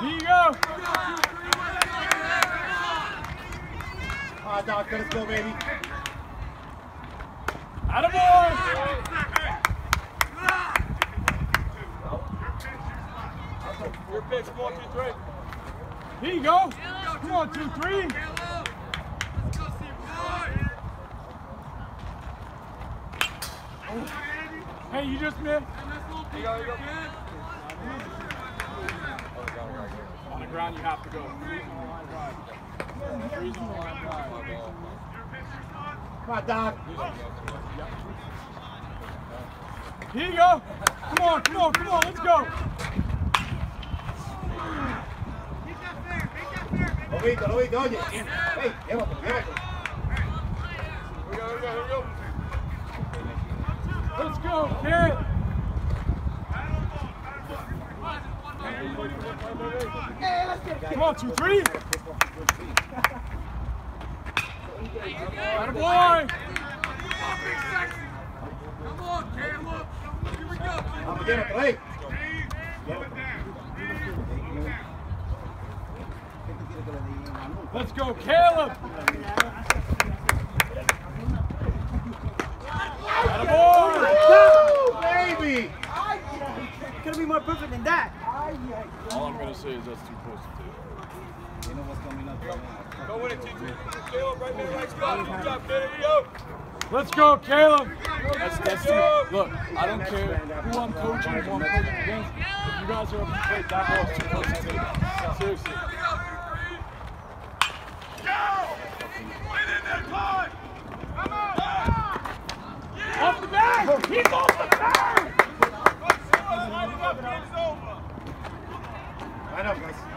Here you go. Ah, Doc, let's go, baby. Attaboy. Your pitch, come on, two, three. Here you go. Come on, two, three. Hey, you just missed. Here you go, here you go. On the ground, you have to go. Three's on the line drive. Three's on the line drive. Come on, Doc. Here you go. Come on, come on, come on. Let's go. Lobito, Lobito, oye. Hey, llévate, llévate. We go, here we go, here we go. Let's go, kid. Come on, two, three. Attaboy. Vamos, llévate, hey. Let's go, Caleb. Attaboy. Woo, baby. Couldn't be more perfect than that. All I'm going to say is that's too close to two. Go win it, two, two. Caleb, right there, right spot. Good job, kid. Here you go. Let's go, Caleb. That's, that's too, look, I don't care who I'm coaching, who I'm coaching against. If you guys are up to play, that ball's too close to two. Seriously. Off the back! He's off the back! Up, guys.